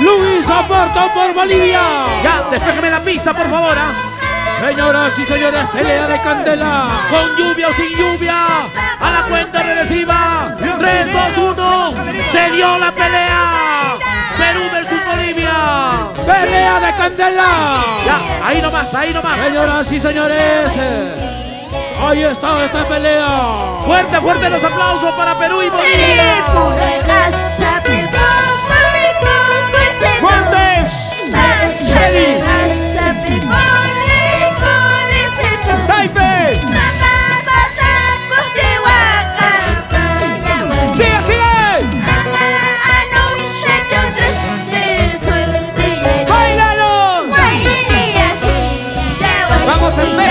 Luis Oporto por Bolivia. Ya, despéjeme la pista, por favor. ¿ah? Señoras y señores, pelea de candela. Con lluvia o sin lluvia. A la cuenta regresiva. 3, 2, 1. Se dio la pelea. Perú versus Bolivia. Pelea de candela. Ya, ahí nomás, ahí nomás. Señoras y señores, ahí está esta pelea. Fuerte, fuerte los aplausos para Perú y Bolivia. los.